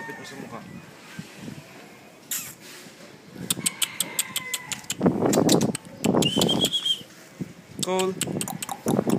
sa mukha. Cole.